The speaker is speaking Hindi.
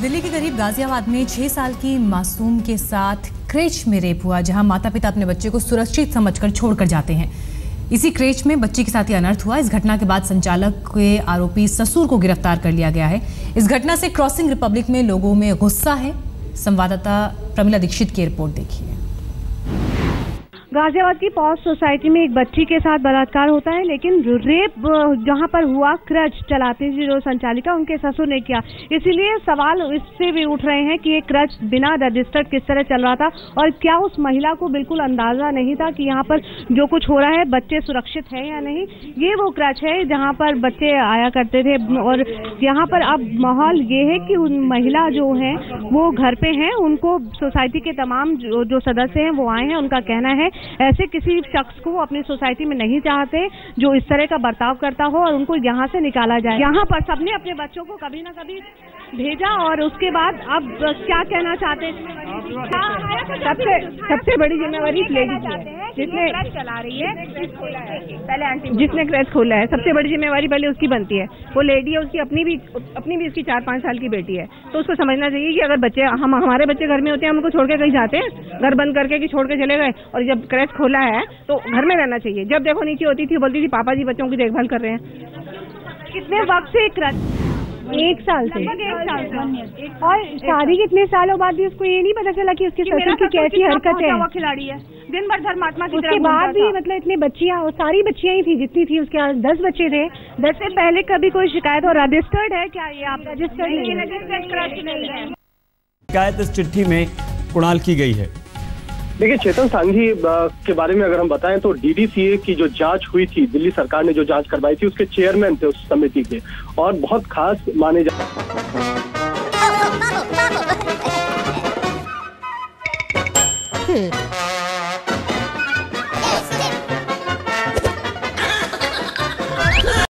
दिल्ली के करीब गाजियाबाद में छह साल की मासूम के साथ क्रेच में रेप हुआ जहाँ माता पिता अपने बच्चे को सुरक्षित समझकर छोड़कर जाते हैं। इसी क्रेच में बच्चे के साथ ही अनर्थ हुआ। इस घटना के बाद संचालक के आरोपी ससुर को गिरफ़्तार कर लिया गया है। इस घटना से क्रॉसिंग रिपब्लिक में लोगों में गुस्सा है। संवाददाता प्रमिला दीक्षित की रिपोर्ट देखिए। गाजियाबाद की पॉज सोसाइटी में एक बच्ची के साथ बलात्कार होता है लेकिन रेप जहाँ पर हुआ क्रच चलाती थी जो संचालिका उनके ससुर ने किया। इसीलिए सवाल इससे भी उठ रहे हैं कि ये क्रच बिना रजिस्टर्ड किस तरह चल रहा था और क्या उस महिला को बिल्कुल अंदाज़ा नहीं था कि यहाँ पर जो कुछ हो रहा है बच्चे सुरक्षित है या नहीं। ये वो क्रच है जहाँ पर बच्चे आया करते थे और यहाँ पर अब माहौल ये है कि उन महिला जो है वो घर पे हैं। उनको सोसाइटी के तमाम जो, जो सदस्य हैं वो आए हैं। उनका कहना है ऐसे किसी शख्स को अपनी सोसाइटी में नहीं चाहते जो इस तरह का बर्ताव करता हो और उनको यहाँ से निकाला जाए। यहाँ पर सबने अपने बच्चों को कभी ना कभी भेजा और उसके बाद अब क्या कहना चाहते हैं? सबसे सबसे बड़ी जिम्मेवारी लेडी की है। जिसने चला रही है। पहले आंटी जिसने क्रैच खोला है। सबसे बड़ी जिम्मेवारी पहले उसकी बनती है। वो लेडी है उसकी अपनी भी अपनी भी उसकी चार पाँच साल की बेटी है। तो उसको समझना चाहिए कि अगर बच्चे हम हमारे बच्चे घर में होते हैं हम उनको छोड़ के कहीं जाते हैं घर बंद करके कि छोड़ के चले गए और जब क्रैच खोला है तो घर में रहना चाहिए। जब देखो नीचे होती थी बोलती थी पापा जी बच्चों की देखभाल कर रहे हैं। कितने वक्त से क्रच एक साल से। एक साल से। और शादी के कितने सालों बाद भी उसको ये नहीं पता चला कि उसके ससुर की कैसी हरकत है। खिलाड़ी है। दिन भर धर्मात्मा की उसके बाद भी मतलब इतनी बच्चियाँ और सारी बच्चियाँ ही थी जितनी थी उसके यहाँ दस बच्चे थे। दस से पहले कभी कोई शिकायत और रजिस्टर्ड है? क्या ये आप रजिस्टर्ड नहीं है। शिकायत इस चिट्ठी में कुणाल की गई है। देखिए चेतन सांघी के बारे में अगर हम बताएँ तो डीडीसीए की जो जाँच हुई थी दिल्ली सरकार ने जो जाँच करवाई थी उसके चेयरमैन थे उस समिति के और बहुत खास माने जा Hmm.